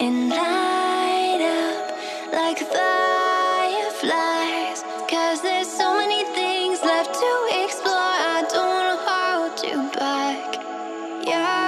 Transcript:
and light up like fireflies. Cause there's so many things left to explore. I don't wanna hold you back. Yeah.